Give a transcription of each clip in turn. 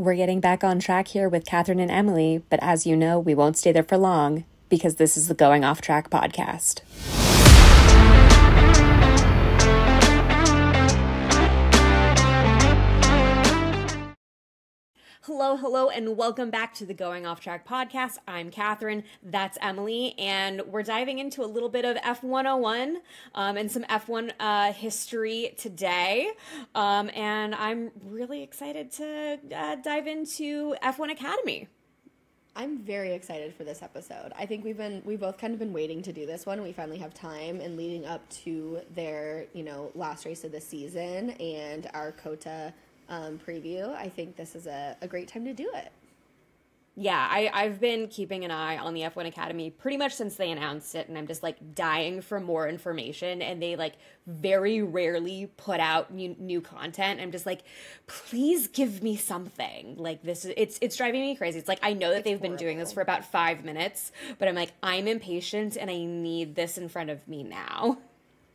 We're getting back on track here with Kathryn and Emily, but as you know, we won't stay there for long because this is the Going Off Track podcast. Hello, hello, and welcome back to the Going Off Track podcast. I'm Kathryn, that's Emily, and we're diving into a little bit of F101 um, and some F1 uh, history today. Um, and I'm really excited to uh, dive into F1 Academy. I'm very excited for this episode. I think we've been we both kind of been waiting to do this one. We finally have time and leading up to their, you know, last race of the season and our COTA um, preview, I think this is a, a great time to do it. Yeah, I, I've been keeping an eye on the F1 Academy pretty much since they announced it, and I'm just like dying for more information. And they like very rarely put out new, new content. I'm just like, please give me something. Like this is it's it's driving me crazy. It's like I know that it's they've horrible. been doing this for about five minutes, but I'm like, I'm impatient and I need this in front of me now.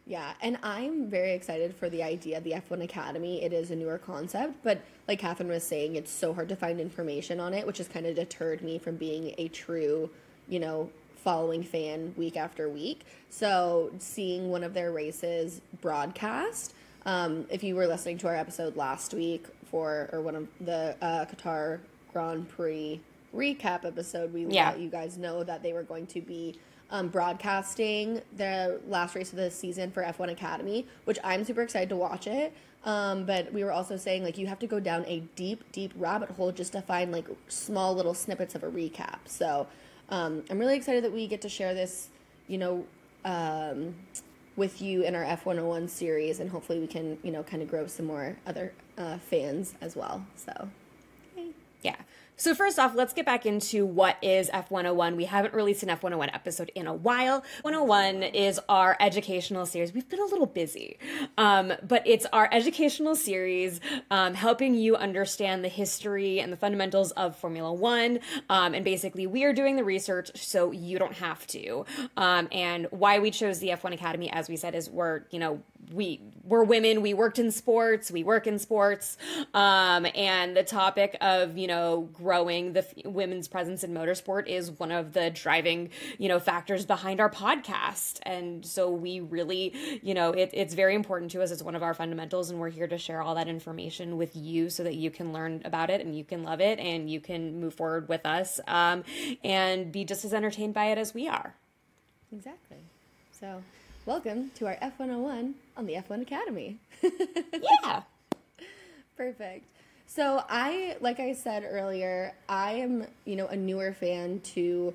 Yeah, and I'm very excited for the idea of the F1 Academy. It is a newer concept, but like Kathryn was saying, it's so hard to find information on it, which has kind of deterred me from being a true, you know, following fan week after week. So seeing one of their races broadcast, um, if you were listening to our episode last week for, or one of the uh, Qatar Grand Prix recap episode, we yeah. let you guys know that they were going to be um, broadcasting the last race of the season for F1 Academy, which I'm super excited to watch it. Um, but we were also saying like you have to go down a deep, deep rabbit hole just to find like small little snippets of a recap. So um, I'm really excited that we get to share this, you know, um, with you in our F101 series, and hopefully we can, you know, kind of grow some more other uh, fans as well. So, yeah. So first off, let's get back into what is F101. We haven't released an F101 episode in a while. 101 is our educational series. We've been a little busy, um, but it's our educational series um, helping you understand the history and the fundamentals of Formula One. Um, and basically, we are doing the research so you don't have to. Um, and why we chose the F1 Academy, as we said, is we're, you know, we we're women we worked in sports we work in sports um, and the topic of you know growing the women's presence in motorsport is one of the driving you know factors behind our podcast. And so we really you know it, it's very important to us. It's one of our fundamentals and we're here to share all that information with you so that you can learn about it and you can love it and you can move forward with us um, and be just as entertained by it as we are. Exactly. So Welcome to our F101 on the F1 Academy. yeah. Perfect. So I, like I said earlier, I am, you know, a newer fan to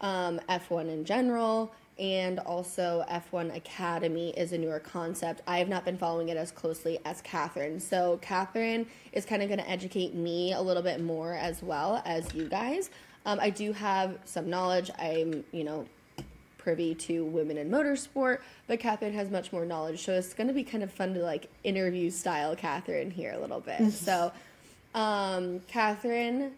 um, F1 in general, and also F1 Academy is a newer concept. I have not been following it as closely as Kathryn. So Kathryn is kind of going to educate me a little bit more as well as you guys. Um, I do have some knowledge. I'm, you know, privy to women in motorsport, but Kathryn has much more knowledge. So it's going to be kind of fun to like interview style Kathryn here a little bit. so, um, Kathryn,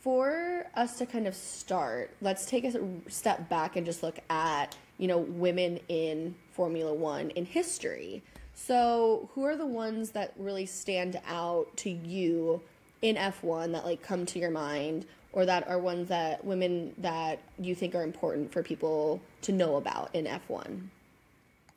for us to kind of start, let's take a step back and just look at, you know, women in Formula One in history. So, who are the ones that really stand out to you in F1 that like come to your mind? Or that are ones that women that you think are important for people to know about in F1?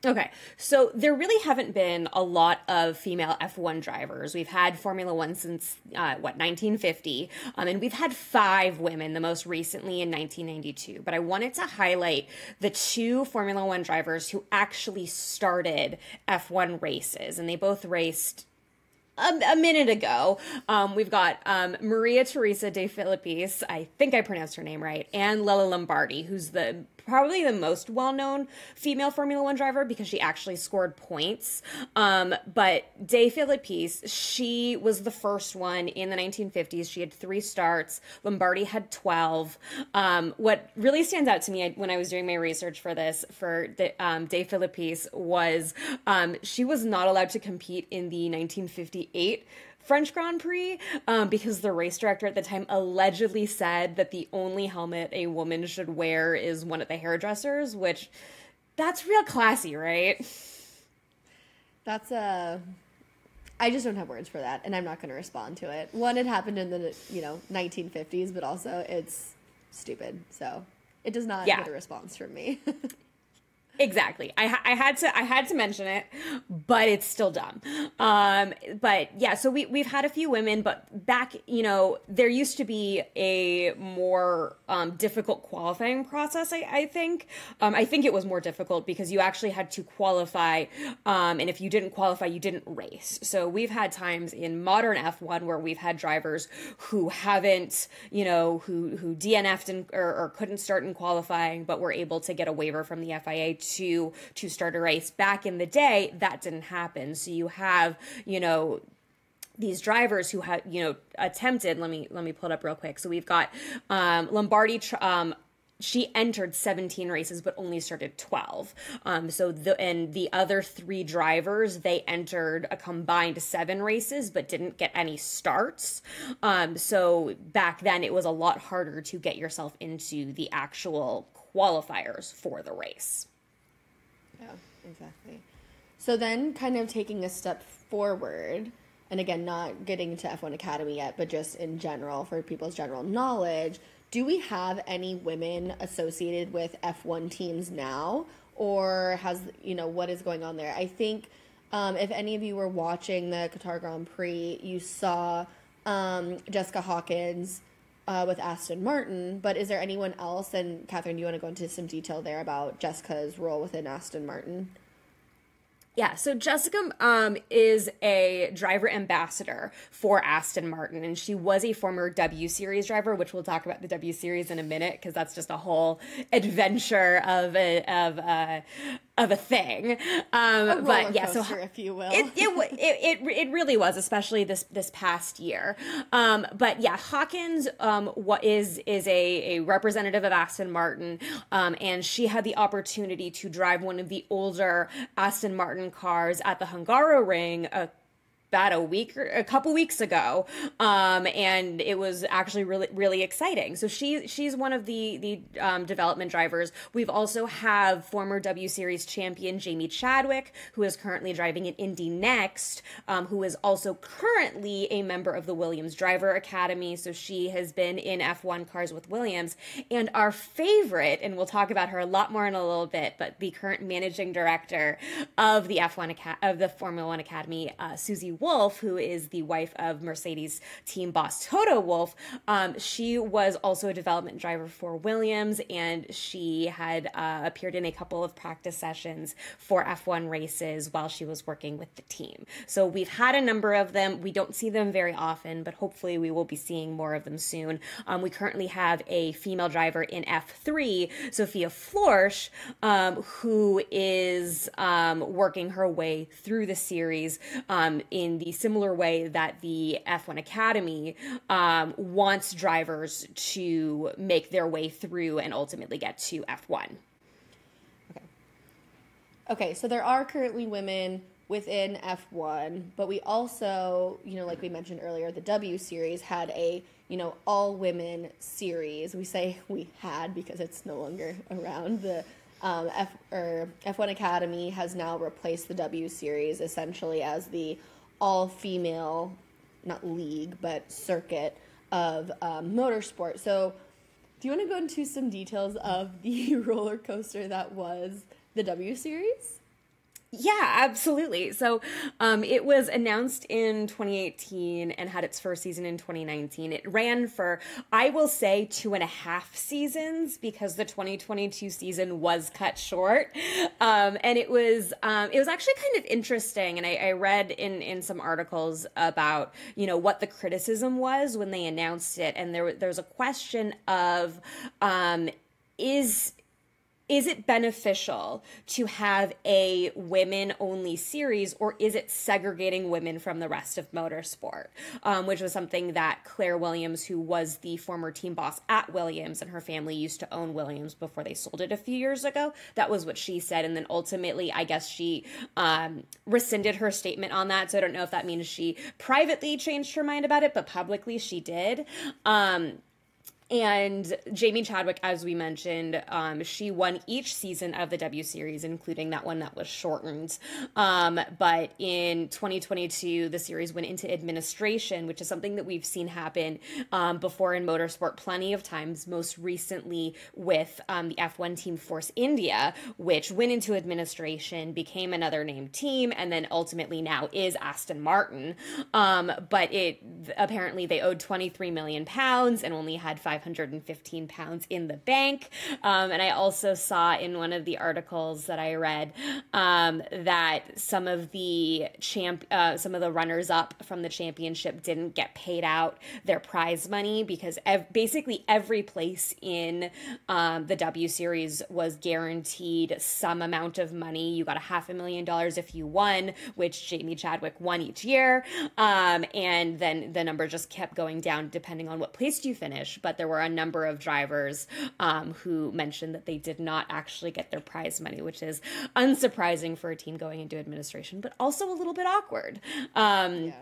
Okay, so there really haven't been a lot of female F1 drivers. We've had Formula One since, uh, what, 1950, um, and we've had five women, the most recently in 1992. But I wanted to highlight the two Formula One drivers who actually started F1 races, and they both raced a, a, minute ago. Um, we've got um, Maria Teresa de Filippis, I think I pronounced her name right, and Lella Lombardi, who's the probably the most well-known female Formula One driver because she actually scored points. Um, but De Filippis, she was the first one in the 1950s. She had three starts. Lombardi had 12. Um, what really stands out to me when I was doing my research for this for De, um, was um, she was not allowed to compete in the 1958 French Grand Prix um, because the race director at the time allegedly said that the only helmet a woman should wear is one at the hairdressers, which that's real classy, right? That's a I just don't have words for that, and I'm not going to respond to it. One, it happened in the you know 1950s, but also it's stupid, so it does not Yeah. get a response from me. Exactly. I, I had to I had to mention it, but it's still dumb. Um, but yeah, so we we've had a few women, but back you know there used to be a more um, difficult qualifying process. I, I think um, I think it was more difficult because you actually had to qualify, um, and if you didn't qualify, you didn't race. So we've had times in modern F one where we've had drivers who haven't you know who who DNF'd in, or, or couldn't start in qualifying, but were able to get a waiver from the FIA to to start a race. Back in the day, that didn't happen. So you have you know these drivers who had you know attempted let me let me pull it up real quick so we've got um lombardi um she entered 17 races but only started 12 um so the and the other three drivers they entered a combined seven races but didn't get any starts um so back then it was a lot harder to get yourself into the actual qualifiers for the race Yeah, exactly. So then, kind of taking a step forward, and again, not getting to F1 Academy yet, but just in general for people's general knowledge, do we have any women associated with F1 teams now? Or has, you know, what is going on there? I think um, if any of you were watching the Qatar Grand Prix, you saw um, Jessica Hawkins uh, with Aston Martin, but is there anyone else? And Kathryn, do you want to go into some detail there about Jessica's role within Aston Martin? Yeah, so Jessica um, is a driver ambassador for Aston Martin, and she was a former W Series driver, which we'll talk about the W Series in a minute because that's just a whole adventure of a of a of a thing. Um, A but yeah, so if you will. it, it, it, it, it really was, especially this this past year. Um, but yeah, Hawkins um, what is is a, a representative of Aston Martin, um, and she had the opportunity to drive one of the older Aston Martin cars at the Hungaroring. Uh, about a week or a couple weeks ago um and it was actually really really exciting. So she she's one of the the um, development drivers. We've also have former w series champion jamie chadwick who is currently driving in Indy NXT um, who is also currently a member of the williams driver academy. So she has been in f1 cars with williams. And our favorite and we'll talk about her a lot more in a little bit but the current managing director of the f1 Aca- of the formula one academy uh, susie Wolff, who is the wife of Mercedes team boss Toto Wolff, um, she was also a development driver for Williams, and she had uh, appeared in a couple of practice sessions for F1 races while she was working with the team. So we've had a number of them. We don't see them very often, but hopefully we will be seeing more of them soon. Um, we currently have a female driver in F3, Sophia Florsch, um, who is um, working her way through the series um, in the similar way that the F1 Academy um, wants drivers to make their way through and ultimately get to F1. Okay, Okay, so there are currently women within F1, but we also, you know, like we mentioned earlier, the W series had a, you know, all women series. We say we had because it's no longer around. The um, F or F1 Academy has now replaced the W series essentially as the all female, not league, but circuit of um, motorsport. So, do you want to go into some details of the roller coaster that was the W series? Yeah, absolutely. So um, it was announced in 2018 and had its first season in 2019. It ran for, I will say, two and a half seasons because the 2022 season was cut short. Um, and it was um, it was actually kind of interesting. And I, I read in in some articles about you know what the criticism was when they announced it, and there there's a question of um, is is it beneficial to have a women only series or is it segregating women from the rest of motorsport? Um, which was something that claire williams who was the former team boss at williams and her family used to own williams before they sold it a few years ago. That was what she said and then ultimately i guess she um, rescinded her statement on that. So i don't know if that means she privately changed her mind about it but publicly she did. Um, and Jamie Chadwick, as we mentioned, um, she won each season of the W Series, including that one that was shortened. Um, but in 2022, the series went into administration, which is something that we've seen happen um, before in motorsport plenty of times, most recently with um, the F1 team Force India, which went into administration, became another named team, and then ultimately now is Aston Martin. Um, but it apparently they owed 23 million pounds and only had five 515 pounds in the bank. Um, and I also saw in one of the articles that I read um, that some of the champ, uh, some of the runners up from the championship didn't get paid out their prize money because ev- basically every place in um, the W Series was guaranteed some amount of money. You got a half a million dollars if you won, which Jamie Chadwick won each year. Um, and then the number just kept going down depending on what place you finish. But there were a number of drivers um, who mentioned that they did not actually get their prize money, which is unsurprising for a team going into administration, but also a little bit awkward. Um, yeah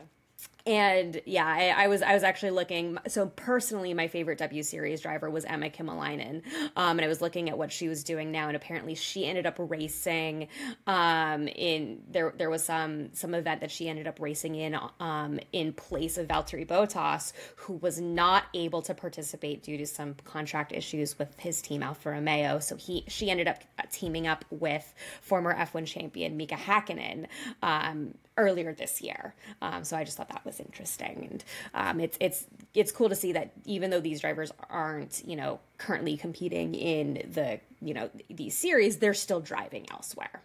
and yeah, I, I, was I was actually looking. So personally, my favorite W Series driver was Emma Kymäläinen, um, and I was looking at what she was doing now, and apparently she ended up racing um, in there. There was some some event that she ended up racing in um, in place of Valtteri Bottas, who was not able to participate due to some contract issues with his team Alfa Romeo. So he she ended up teaming up with former F1 champion Mika Hakkinen um, earlier this year. Um, so I just thought that was interesting, and um, it's it's it's cool to see that even though these drivers aren't you know currently competing in the you know these series, they're still driving elsewhere.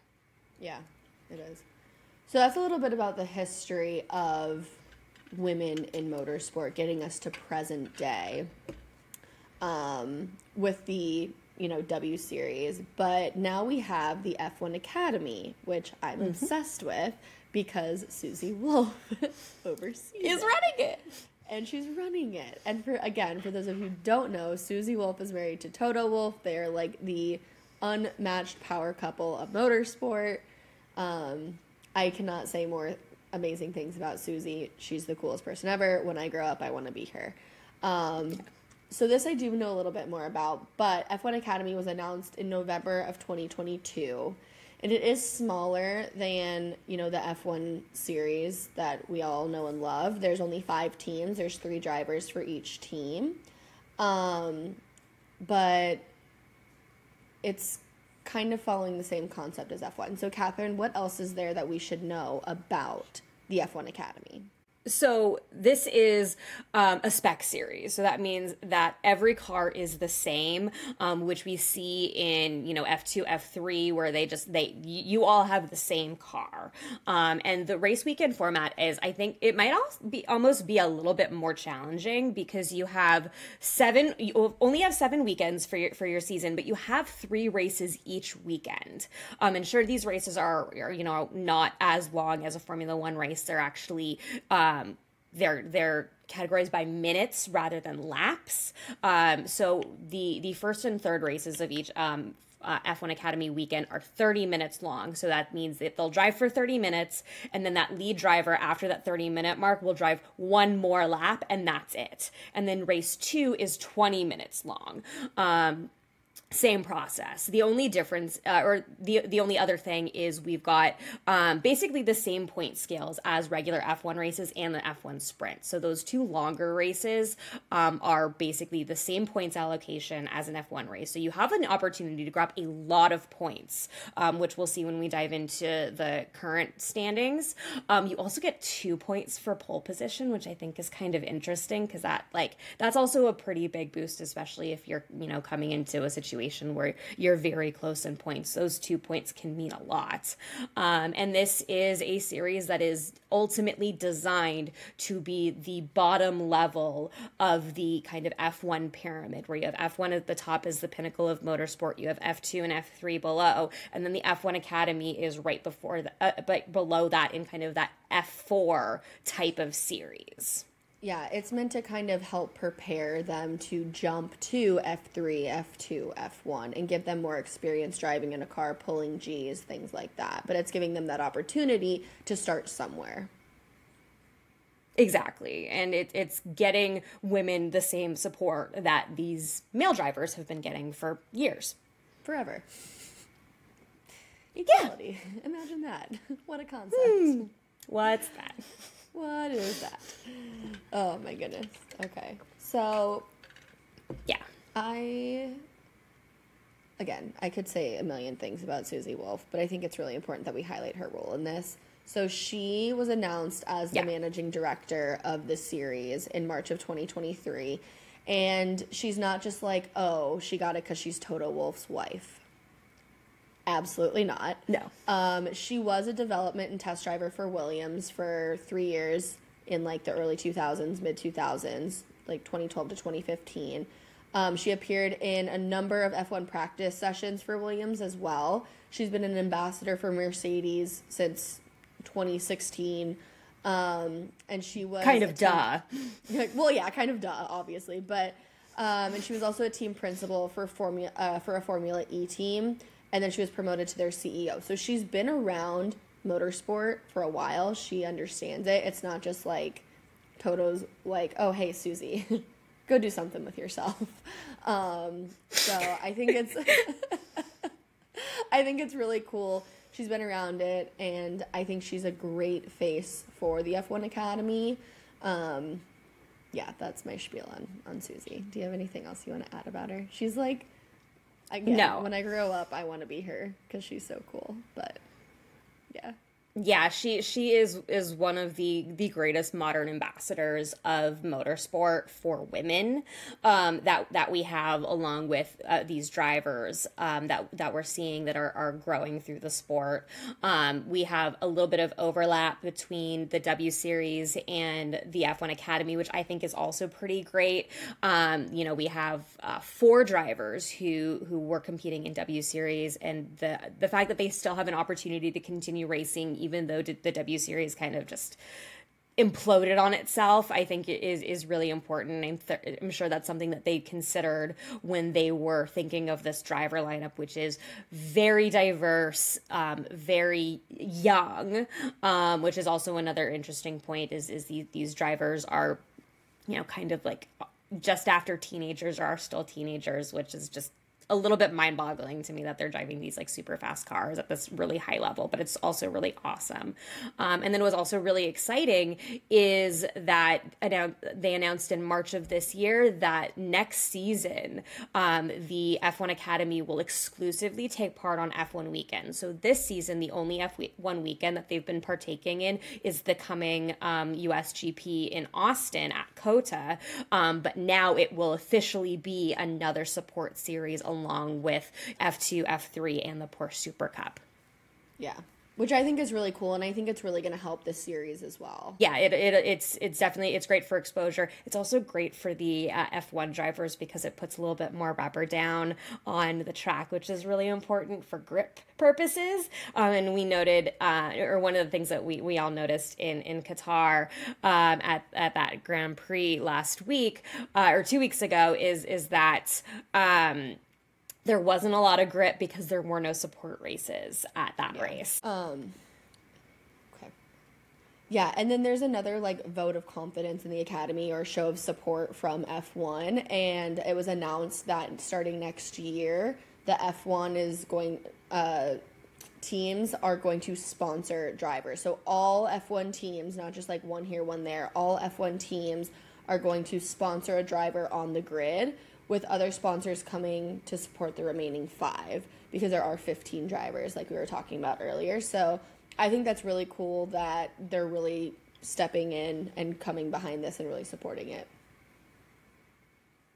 Yeah, it is. So that's a little bit about the history of women in motorsport, getting us to present day. Um, with the you know W series, but now we have the F1 Academy, which I'm mm-hmm. obsessed with because Susie Wolff oversees is running it. And she's running it. And for again, for those of you who don't know, Susie Wolff is married to Toto Wolff. They are like the unmatched power couple of motorsport. Um, I cannot say more amazing things about Susie. She's the coolest person ever. When I grow up, I want to be her. Um, so this I do know a little bit more about, but F1 Academy was announced in November of 2022 and it is smaller than you know the F1 series that we all know and love. There's only five teams. There's three drivers for each team, um, but it's kind of following the same concept as F1. So, Kathryn, what else is there that we should know about the F1 Academy? So this is um, a spec series. So that means that every car is the same um, which we see in you know f2 f3 where they just they you all have the same car. Um, and the race weekend format is i think it might also be almost be a little bit more challenging because you have seven you only have seven weekends for your for your season but you have three races each weekend. Um, and sure these races are, are you know not as long as a formula one race. They're actually uh, um, they're they're categorized by minutes rather than laps. Um, so the the first and third races of each um, uh, F1 Academy weekend are 30 minutes long. So that means that they'll drive for 30 minutes, and then that lead driver after that 30 minute mark will drive one more lap, and that's it. And then race two is 20 minutes long. Um, same process. The only difference, uh, or the the only other thing, is we've got um, basically the same point scales as regular F1 races and the F1 sprint. So those two longer races um, are basically the same points allocation as an F1 race. So you have an opportunity to grab a lot of points, um, which we'll see when we dive into the current standings. Um, you also get two points for pole position, which I think is kind of interesting because that like that's also a pretty big boost, especially if you're you know coming into a situation situation where you're very close in points. Those two points can mean a lot. Um, and this is a series that is ultimately designed to be the bottom level of the kind of F1 pyramid, where you have F1 at the top is the pinnacle of motorsport, you have F2 and F3 below, and then the F1 Academy is right before the, uh, but below that in kind of that F4 type of series. Yeah, it's meant to kind of help prepare them to jump to F3, F2, F1 and give them more experience driving in a car, pulling G's, things like that. But it's giving them that opportunity to start somewhere. Exactly. And it, it's getting women the same support that these male drivers have been getting for years. Forever. Equality. Yeah. Imagine that. What a concept. Hmm. What's that? What is that? Oh my goodness. Okay. So, yeah. I again, I could say a million things about Susie Wolff, but I think it's really important that we highlight her role in this. So she was announced as the yeah. managing director of the series in March of 2023. And she's not just like, oh, she got it because she's Toto Wolff's wife. Absolutely not. No. Um, she was a development and test driver for Williams for three years in like the early 2000s, mid 2000s, like 2012 to 2015. Um, she appeared in a number of F1 practice sessions for Williams as well. She's been an ambassador for Mercedes since 2016. Um, and she was kind of duh. well, yeah, kind of duh, obviously, but um, and she was also a team principal for Formula uh, for a Formula E team, and then she was promoted to their CEO. So she's been around motorsport for a while. She understands it. It's not just like Toto's like, oh hey Susie, go do something with yourself. Um, so I think it's I think it's really cool. She's been around it, and I think she's a great face for the F1 Academy. Um, yeah, that's my spiel on, on Susie. Do you have anything else you want to add about her? She's like, again, no. when I grow up, I want to be her because she's so cool. But yeah yeah, she she is is one of the the greatest modern ambassadors of motorsport for women um, that that we have, along with uh, these drivers um, that that we're seeing that are are growing through the sport. Um, we have a little bit of overlap between the W Series and the F1 Academy, which I think is also pretty great. Um, you know, we have uh, four drivers who who were competing in W Series, and the the fact that they still have an opportunity to continue racing even though the W series kind of just imploded on itself i think is is really important. I'm, th- I'm sure that's something that they considered when they were thinking of this driver lineup which is very diverse um, very young um, which is also another interesting point is is these, these drivers are you know kind of like just after teenagers or are still teenagers which is just a little bit mind boggling to me that they're driving these like super fast cars at this really high level, but it's also really awesome. Um, and then what's also really exciting is that they announced in March of this year that next season, um, the F1 Academy will exclusively take part on F1 weekend. So this season, the only F1 weekend that they've been partaking in is the coming um, USGP in Austin at COTA. Um, but now it will officially be another support series along with F2, F3, and the Porsche Super Cup. Yeah. Which I think is really cool, and I think it's really going to help this series as well. Yeah, it, it it's it's definitely it's great for exposure. It's also great for the uh, F1 drivers because it puts a little bit more rubber down on the track, which is really important for grip purposes. Um, and we noted, uh, or one of the things that we, we all noticed in in Qatar um, at at that Grand Prix last week uh, or two weeks ago is is that. Um, there wasn't a lot of grit because there were no support races at that yeah. race. Um okay. Yeah, and then there's another like vote of confidence in the academy or show of support from F1 and it was announced that starting next year the F1 is going uh teams are going to sponsor drivers. So all F1 teams, not just like one here, one there, all F1 teams are going to sponsor a driver on the grid with other sponsors coming to support the remaining five because there are 15 drivers, like we were talking about earlier. So I think that's really cool that they're really stepping in and coming behind this and really supporting it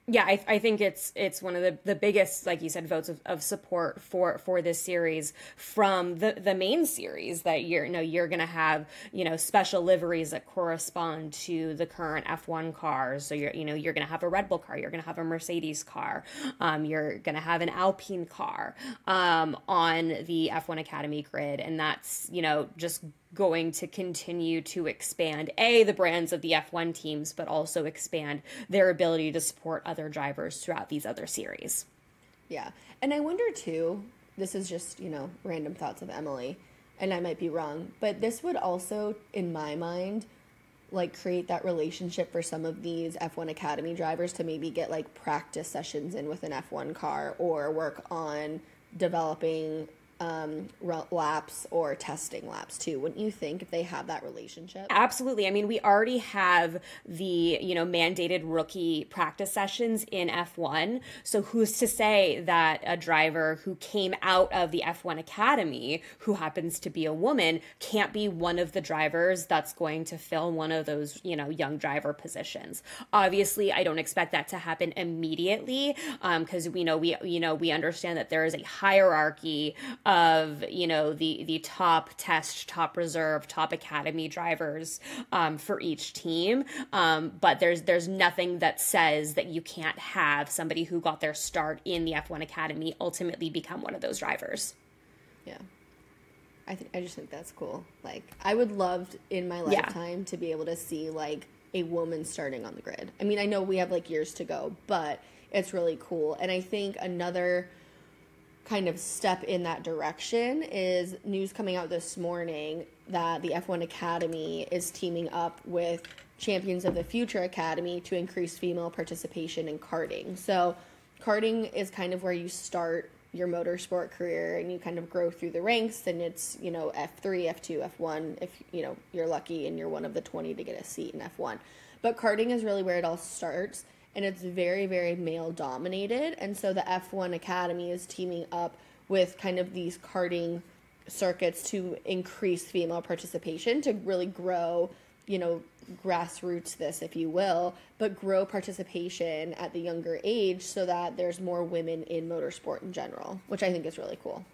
yeah, I, I, think it's it's one of the, the biggest, like you said, votes of, of support for for this series from the the main series that you're you know you're gonna have you know special liveries that correspond to the current F1 cars. So you're you know you're gonna have a Red Bull car, you're gonna have a Mercedes car, um, you're gonna have an Alpine car um, on the F1 Academy grid, and that's you know just going to continue to expand a the brands of the F1 teams but also expand their ability to support other drivers throughout these other series. Yeah. And I wonder too, this is just, you know, random thoughts of Emily and I might be wrong, but this would also in my mind like create that relationship for some of these F1 Academy drivers to maybe get like practice sessions in with an F1 car or work on developing um, laps or testing laps too. Wouldn't you think if they have that relationship? Absolutely. I mean, we already have the you know mandated rookie practice sessions in F1. So who's to say that a driver who came out of the F1 academy, who happens to be a woman, can't be one of the drivers that's going to fill one of those you know young driver positions? Obviously, I don't expect that to happen immediately because um, we know we you know we understand that there is a hierarchy of you know the the top test, top reserve, top academy drivers um, for each team. Um, but there's there's nothing that says that you can't have somebody who got their start in the F1 academy ultimately become one of those drivers. Yeah. I think I just think that's cool. Like I would love in my lifetime yeah. to be able to see like a woman starting on the grid. I mean, I know we have like years to go, but it's really cool. And I think another kind of step in that direction is news coming out this morning that the F1 Academy is teaming up with Champions of the Future Academy to increase female participation in karting. So, karting is kind of where you start your motorsport career and you kind of grow through the ranks and it's, you know, F3, F2, F1 if, you know, you're lucky and you're one of the 20 to get a seat in F1. But karting is really where it all starts and it's very very male dominated and so the F1 Academy is teaming up with kind of these karting circuits to increase female participation to really grow you know grassroots this if you will but grow participation at the younger age so that there's more women in motorsport in general which i think is really cool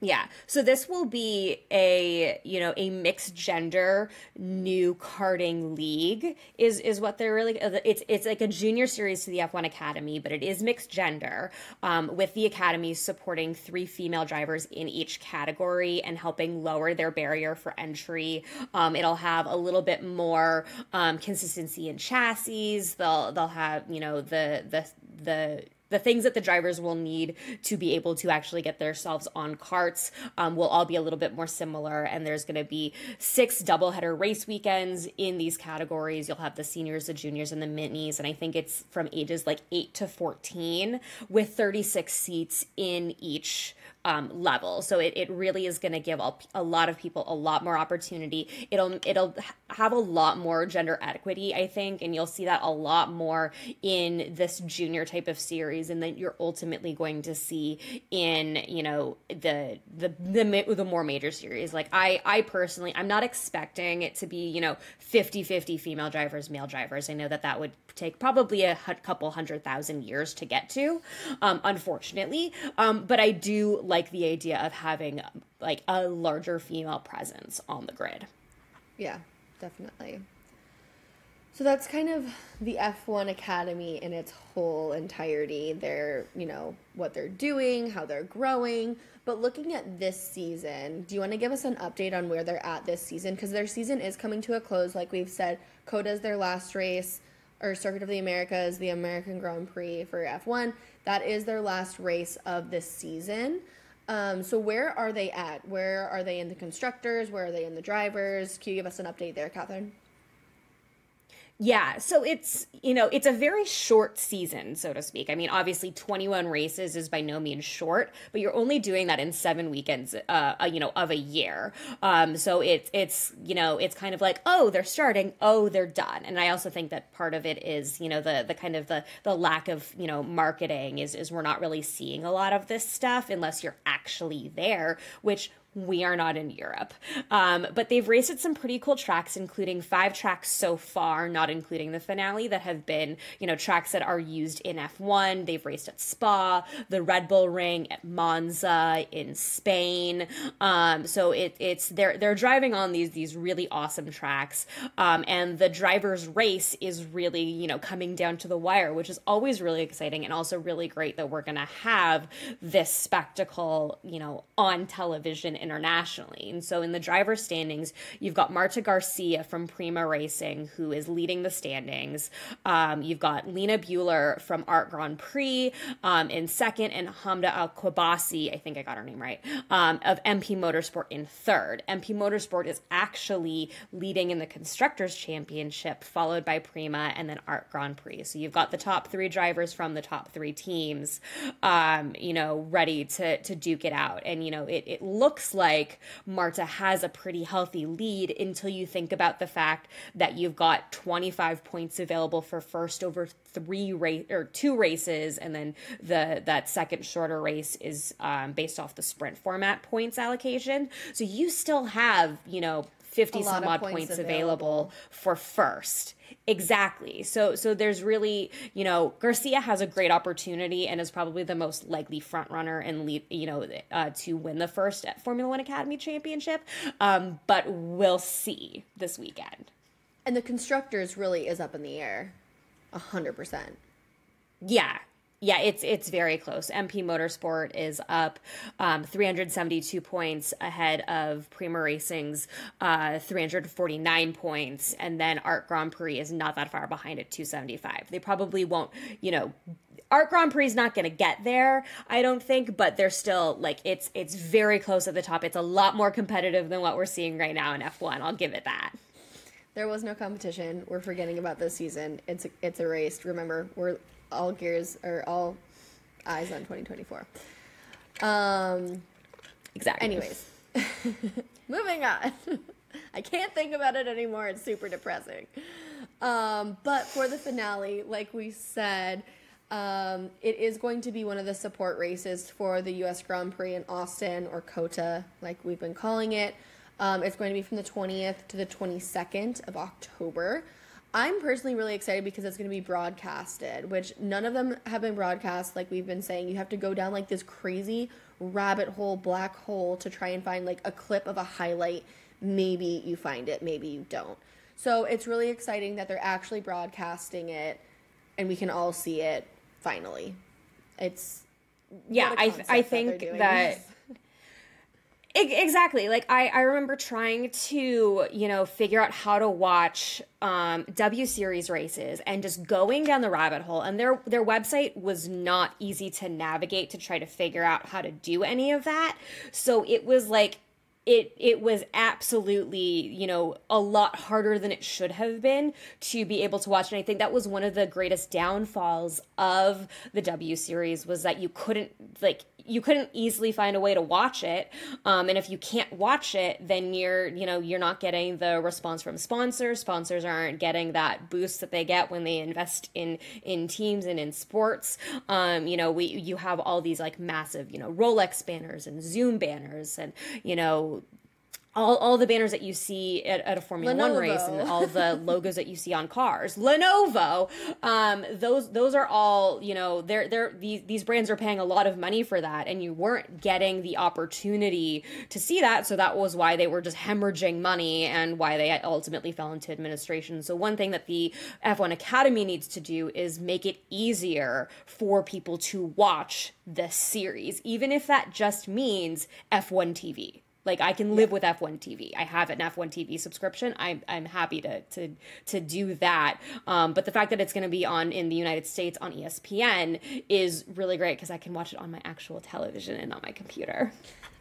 yeah. So this will be a, you know, a mixed gender new karting league is is what they're really uh, it's it's like a junior series to the F1 Academy, but it is mixed gender um, with the academy supporting three female drivers in each category and helping lower their barrier for entry. Um, it'll have a little bit more um, consistency in chassis. They'll they'll have, you know, the the the the things that the drivers will need to be able to actually get themselves on karts um, will all be a little bit more similar. And there's going to be six doubleheader race weekends in these categories. You'll have the seniors, the juniors, and the minis. And I think it's from ages like 8 to 14 with 36 seats in each um, level. So it, it really is going to give a, a lot of people a lot more opportunity. It'll it'll have a lot more gender equity, I think, and you'll see that a lot more in this junior type of series, and then you're ultimately going to see in you know the the the the more major series. Like I I personally I'm not expecting it to be you know 50-50 female drivers, male drivers. I know that that would take probably a couple hundred thousand years to get to, um, unfortunately. Um, but I do like the idea of having like a larger female presence on the grid. Yeah, definitely. So that's kind of the F1 Academy in its whole entirety. They're, you know, what they're doing, how they're growing. But looking at this season, do you want to give us an update on where they're at this season? Because their season is coming to a close. Like we've said, COTA's their last race or Circuit of the Americas, the American Grand Prix for F1. That is their last race of this season. Um, so where are they at? Where are they in the constructors? Where are they in the drivers? Can you give us an update there, Kathryn? Yeah, so it's you know it's a very short season, so to speak. I mean, obviously, twenty one races is by no means short, but you're only doing that in seven weekends, uh, uh, you know, of a year. Um, so it's it's you know it's kind of like oh they're starting, oh they're done, and I also think that part of it is you know the the kind of the the lack of you know marketing is is we're not really seeing a lot of this stuff unless you're actually there, which we are not in Europe. Um, but they've raced at some pretty cool tracks, including five tracks so far, not including the finale, that have been, you know, tracks that are used in F1. They've raced at Spa, the Red Bull Ring, at Monza, in Spain. Um, so it, it's they're they're driving on these these really awesome tracks, um, and the driver's race is really you know coming down to the wire, which is always really exciting and also really great that we're gonna have this spectacle, you know, on television internationally. And so in the driver standings, you've got Marta Garcia from Prema Racing, who is leading the standings. Um, you've got Lena Bühler from Art Grand Prix um, in second, and Hamda Al Qubaisi, I think I got her name right, um, of MP Motorsport in third. MP Motorsport is actually leading in the Constructors' Championship, followed by Prema and then Art Grand Prix. So you've got the top three drivers from the top three teams, um, you know, ready to, to duke it out. And, you know, it, it looks like Marta has a pretty healthy lead until you think about the fact that you've got 25 points available for first over three race or two races, and then the that second shorter race is um, based off the sprint format points allocation. So you still have, you know, 50 some odd points, points available. available for first. Exactly. So so there's really, you know, Garcia has a great opportunity and is probably the most likely front runner and lead, you know, uh, to win the first Formula One Academy Championship. Um, but we'll see this weekend. And the constructors really is up in the air, hundred percent. Yeah, yeah, it's it's very close. MP Motorsport is up um, 372 points ahead of Prema Racing's uh, 349 points, and then Art Grand Prix is not that far behind at 275. They probably won't, you know, Art Grand Prix is not going to get there, I don't think, but they're still like it's it's very close at the top. It's a lot more competitive than what we're seeing right now in F1. I'll give it that. There was no competition. We're forgetting about this season. It's a, it's erased. Remember, we're all gears or all eyes on 2024. Um, exactly. Anyways, moving on. I can't think about it anymore. It's super depressing. Um, but for the finale, like we said, um, it is going to be one of the support races for the U.S. Grand Prix in Austin or COTA, like we've been calling it. Um, it's going to be from the 20th to the 22nd of October. I'm personally really excited because it's going to be broadcasted, which none of them have been broadcast. Like we've been saying, you have to go down like this crazy rabbit hole, black hole to try and find like a clip of a highlight. Maybe you find it, maybe you don't. So it's really exciting that they're actually broadcasting it and we can all see it finally. It's yeah, I I think that Exactly. Like I, I remember trying to, you know, figure out how to watch um, W series races and just going down the rabbit hole. And their their website was not easy to navigate to try to figure out how to do any of that. So it was like it it was absolutely you know a lot harder than it should have been to be able to watch and i think that was one of the greatest downfalls of the w series was that you couldn't like you couldn't easily find a way to watch it um, and if you can't watch it then you're you know you're not getting the response from sponsors. Sponsors aren't getting that boost that they get when they invest in in teams and in sports. Um, you know we you have all these like massive you know rolex banners and zoom banners and you know all, all the banners that you see at, at a Formula Lenovo. One race and all the logos that you see on cars, Lenovo, um, those those are all you know they're they're these these brands are paying a lot of money for that, and you weren't getting the opportunity to see that, so that was why they were just hemorrhaging money and why they ultimately fell into administration. So one thing that the F1 Academy needs to do is make it easier for people to watch this series, even if that just means F1 TV like I can live with F1 TV. I have an F1 TV subscription. I'm I'm happy to to to do that. Um, but the fact that it's going to be on in the United States on ESPN is really great because I can watch it on my actual television and on my computer.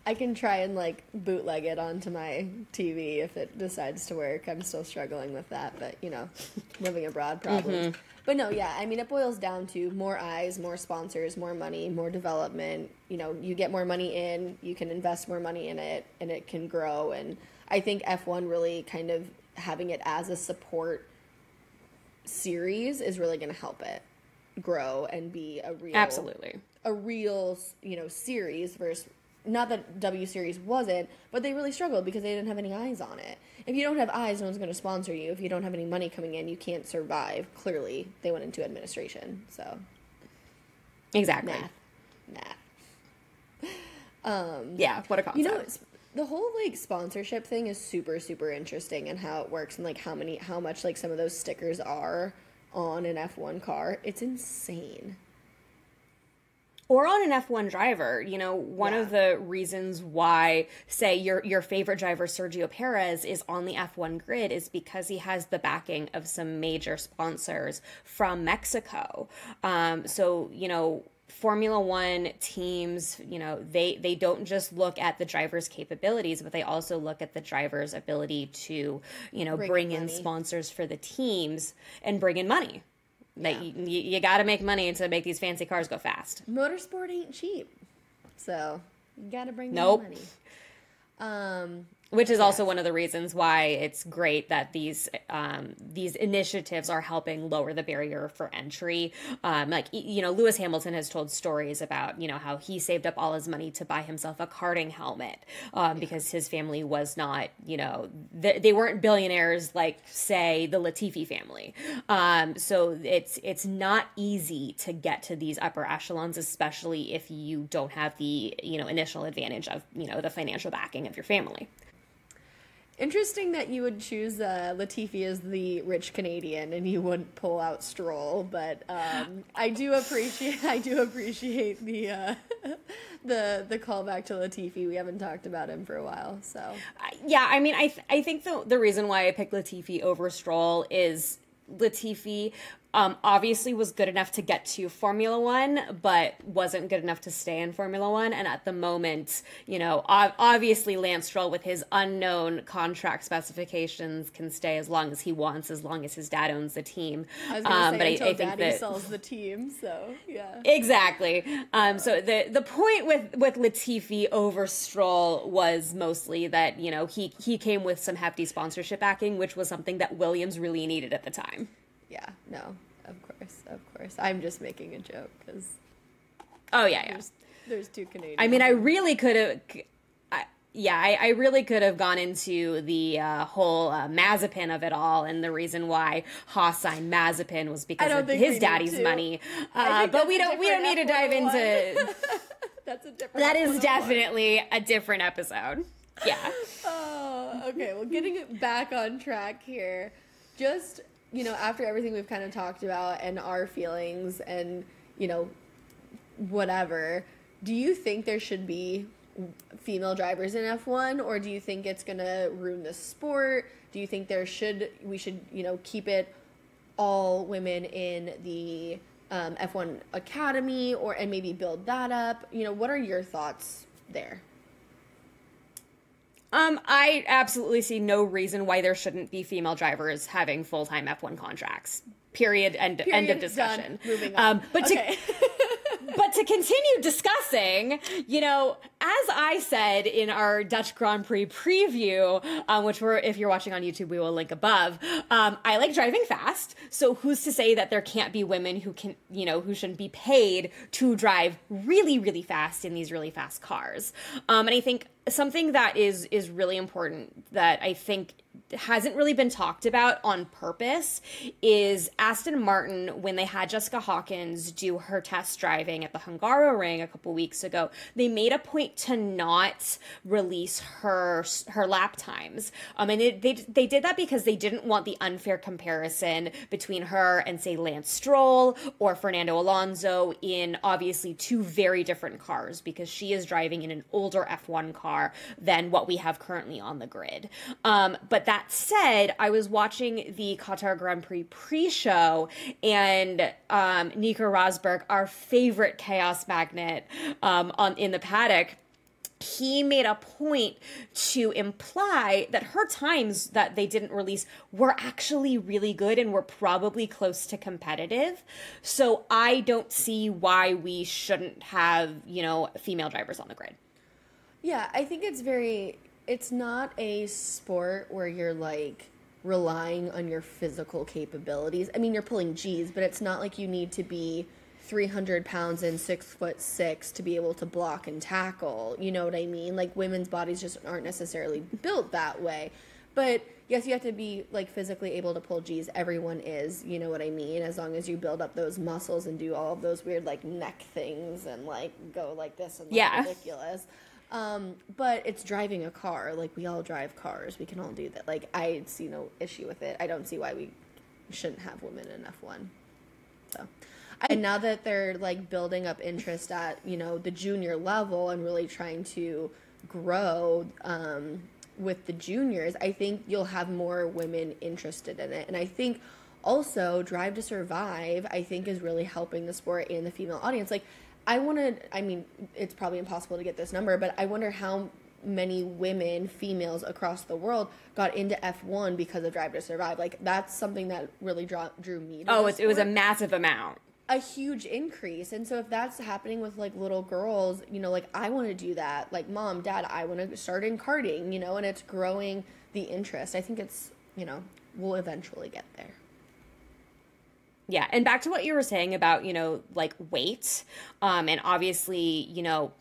I can try and like bootleg it onto my TV if it decides to work. I'm still struggling with that, but you know, living abroad problems. Mm-hmm. But no, yeah, I mean, it boils down to more eyes, more sponsors, more money, more development. You know, you get more money in, you can invest more money in it, and it can grow. And I think F1 really kind of having it as a support series is really going to help it grow and be a real absolutely a real you know series versus not that W Series wasn't, but they really struggled because they didn't have any eyes on it. If you don't have eyes, no one's going to sponsor you. If you don't have any money coming in, you can't survive. Clearly, they went into administration. So, exactly. Math. Math. Um, yeah, what a concept. You know, the whole like sponsorship thing is super super interesting and how it works and like how many how much like some of those stickers are on an F1 car. It's insane. Or on an F1 driver. You know, one yeah. of the reasons why, say, your your favorite driver Sergio Perez is on the F1 grid is because he has the backing of some major sponsors from Mexico. Um, so you know. Formula One teams, you know, they they don't just look at the driver's capabilities, but they also look at the driver's ability to, you know, bring, bring in sponsors for the teams and bring in money, that yeah. you, you got to make money to make these fancy cars go fast. Motorsport ain't cheap, so you got to bring nope. money. Um, which is also one of the reasons why it's great that these um, these initiatives are helping lower the barrier for entry. Um, like you know, Lewis Hamilton has told stories about you know how he saved up all his money to buy himself a karting helmet um, because his family was not you know th- they weren't billionaires like say the Latifi family. Um, so it's it's not easy to get to these upper echelons, especially if you don't have the you know initial advantage of you know the financial backing of your family. Interesting that you would choose uh, Latifi as the rich Canadian and you wouldn't pull out Stroll, but um, I do appreciate I do appreciate the uh, the the callback to Latifi. We haven't talked about him for a while, so yeah. I mean, I th- I think the the reason why I picked Latifi over Stroll is Latifi um, obviously was good enough to get to Formula One, but wasn't good enough to stay in Formula One. And at the moment, you know, obviously Lance Stroll with his unknown contract specifications can stay as long as he wants, as long as his dad owns the team. I was um, say, but I, I, think that sells the team, so yeah, exactly. Um, so the the point with with Latifi over Stroll was mostly that you know he he came with some hefty sponsorship backing, which was something that Williams really needed at the time yeah, no, of course, of course. I'm just making a joke because. Oh yeah, yeah. There's, there's two Canadians. I mean, I really could have. Yeah, I, I, really could have gone into the uh, whole uh, Mazepin of it all, and the reason why Haas signed Mazepin was because of his daddy's money. Uh, but we don't we don't need to dive into. that's a different. That is definitely a different episode. Yeah. oh, okay. Well, getting it back on track here, just you know, after everything we've kind of talked about and our feelings and, you know, whatever, do you think there should be female drivers in F1 or do you think it's going to ruin the sport? Do you think there should we should, you know, keep it all women in the um, F1 academy or and maybe build that up? You know, what are your thoughts there? Um, I absolutely see no reason why there shouldn't be female drivers having full time F1 contracts. Period. End. Period, end of discussion. Done. Moving on. Um, but okay. to but to continue discussing, you know, as I said in our Dutch Grand Prix preview, um, which we're, if you're watching on YouTube, we will link above. Um, I like driving fast. So who's to say that there can't be women who can, you know, who shouldn't be paid to drive really, really fast in these really fast cars? Um, and I think something that is is really important that I think hasn't really been talked about on purpose is Aston Martin when they had Jessica Hawkins do her test driving at the Hungaroring a couple weeks ago they made a point to not release her her lap times. Um and they, they they did that because they didn't want the unfair comparison between her and say Lance Stroll or Fernando Alonso in obviously two very different cars because she is driving in an older F1 car than what we have currently on the grid. Um but that said, I was watching the Qatar Grand Prix pre-show, and um, Nico Rosberg, our favorite chaos magnet um, on in the paddock, he made a point to imply that her times that they didn't release were actually really good and were probably close to competitive. So I don't see why we shouldn't have, you know, female drivers on the grid. Yeah, I think it's very it's not a sport where you're like relying on your physical capabilities. I mean, you're pulling G's, but it's not like you need to be 300 pounds and six foot six to be able to block and tackle. You know what I mean? Like women's bodies just aren't necessarily built that way. But yes, you have to be like physically able to pull G's. Everyone is, you know what I mean? As long as you build up those muscles and do all of those weird like neck things and like go like this and yeah. ridiculous. Um, but it's driving a car. Like we all drive cars. We can all do that. Like I see no issue with it. I don't see why we shouldn't have women in F1. So, and now that they're like building up interest at you know the junior level and really trying to grow um, with the juniors, I think you'll have more women interested in it. And I think also Drive to Survive, I think is really helping the sport and the female audience. Like I want to, I mean, it's probably impossible to get this number, but I wonder how many women, females across the world got into F1 because of Drive to Survive. Like that's something that really draw, drew me. oh, it, it was a massive amount. A huge increase. And so if that's happening with like little girls, you know, like I want to do that. Like mom, dad, I want to start in karting, you know, and it's growing the interest. I think it's, you know, we'll eventually get there. Yeah, and back to what you were saying about, you know, like weight. Um and obviously, you know,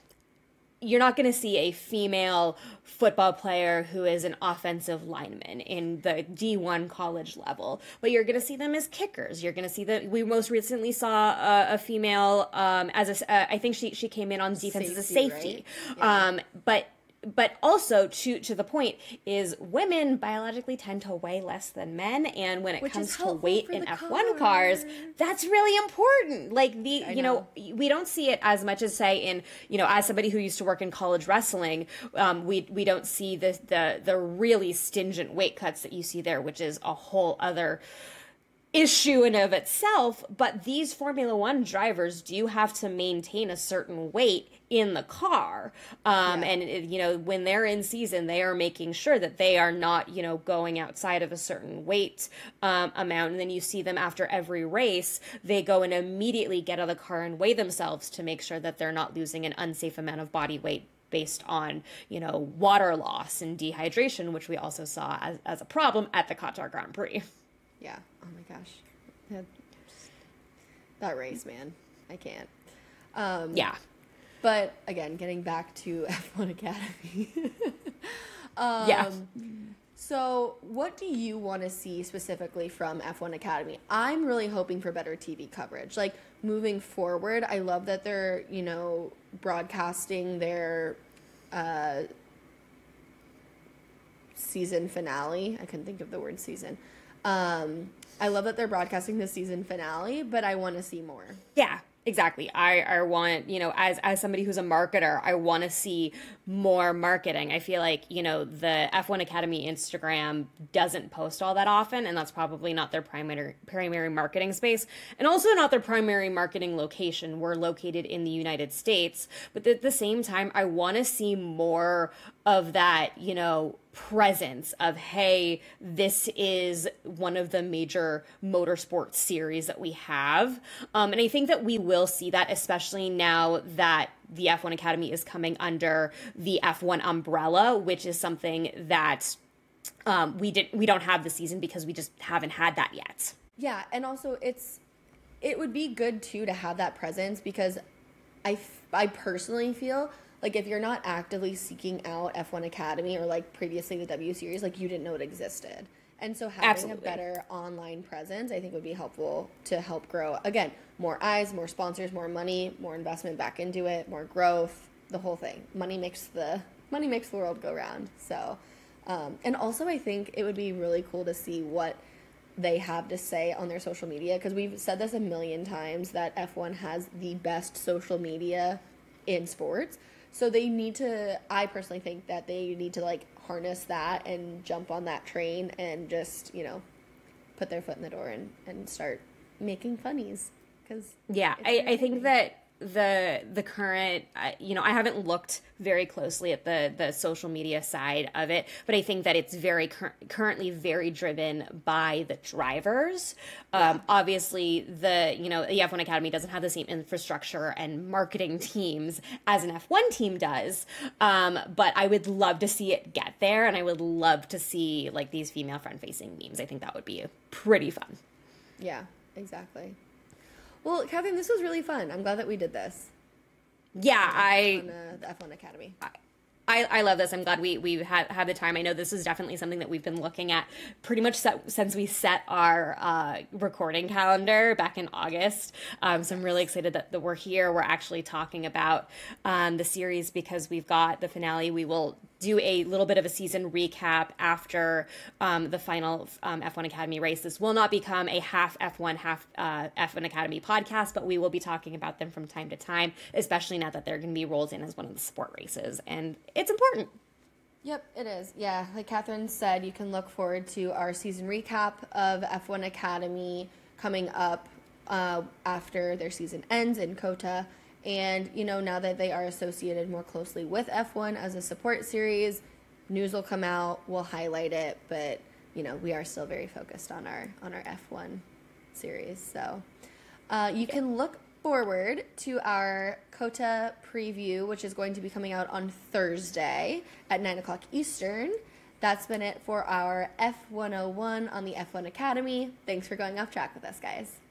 you're not going to see a female football player who is an offensive lineman in the D1 college level, but you're going to see them as kickers. You're going to see that we most recently saw a, a female um, as a, uh, I think she she came in on defense safety, as a safety, right? yeah. um, but but also to to the point is women biologically tend to weigh less than men and when it Which comes to weight in F1 cars that's really important like the I you know. know. we don't see it as much as say in you know as somebody who used to work in college wrestling um, we we don't see the the the really stingent weight cuts that you see there which is a whole other issue in of itself but these formula one drivers do have to maintain a certain weight in the car um, yeah. and you know when they're in season they are making sure that they are not you know going outside of a certain weight um, amount and then you see them after every race they go and immediately get out of the car and weigh themselves to make sure that they're not losing an unsafe amount of body weight based on you know water loss and dehydration which we also saw as, as a problem at the qatar grand prix yeah. Oh my gosh. That, that race, man. I can't. Um, yeah. But again, getting back to F1 Academy. um, yeah. So, what do you want to see specifically from F1 Academy? I'm really hoping for better TV coverage. Like moving forward, I love that they're, you know, broadcasting their uh, season finale. I couldn't think of the word season. Um, I love that they're broadcasting the season finale, but I want to see more. Yeah, exactly. I, I want, you know, as as somebody who's a marketer, I want to see more marketing. I feel like, you know, the F1 Academy Instagram doesn't post all that often, and that's probably not their primary primary marketing space, and also not their primary marketing location. We're located in the United States, but at the same time, I want to see more of that, you know, presence of hey this is one of the major motorsport series that we have um, and i think that we will see that especially now that the f1 academy is coming under the f1 umbrella which is something that um, we did we don't have this season because we just haven't had that yet yeah and also it's it would be good too to have that presence because i i personally feel like if you're not actively seeking out F1 Academy or like previously the W Series, like you didn't know it existed. And so having Absolutely. a better online presence, I think would be helpful to help grow. Again, more eyes, more sponsors, more money, more investment back into it, more growth, the whole thing. Money makes the money makes the world go round. So, um, and also I think it would be really cool to see what they have to say on their social media because we've said this a million times that F1 has the best social media in sports. So they need to I personally think that they need to like harness that and jump on that train and just, you know, put their foot in the door and, and start making funnies because yeah I, I think that the the current uh, you know I haven't looked very closely at the the social media side of it but I think that it's very cur- currently very driven by the drivers. Um, obviously the you know the F1 Academy doesn't have the same infrastructure and marketing teams as an F1 team does um, but I would love to see it get there and I would love to see like these female front facing memes. I think that would be pretty fun. Yeah exactly well, Kathryn, this was really fun. I'm glad that we did this. Yeah, I on uh, the F1 Academy. I, I, I love this. I'm glad we we had had the time. I know this is definitely something that we've been looking at pretty much set, since we set our uh, recording calendar back in August. Um, so I'm really excited that, that we're here. We're actually talking about um, the series because we've got the finale. We will do a little bit of a season recap after um, the final um, F1 Academy race. This will not become a half F1, half uh, F1 Academy podcast, but we will be talking about them from time to time, especially now that they're going to be rolled in as one of the sport races. And it's important. Yep, it is. Yeah, like Kathryn said, you can look forward to our season recap of F1 Academy coming up uh, after their season ends in COTA. And, you know, now that they are associated more closely with F1 as a support series, news will come out, we'll highlight it, but, you know, we are still very focused on our on our F1 series. So uh, you can look forward to our COTA preview, which is going to be coming out on Thursday at 9 o'clock Eastern. That's been it for our F101 on the F1 Academy. Thanks for going off track with us, guys.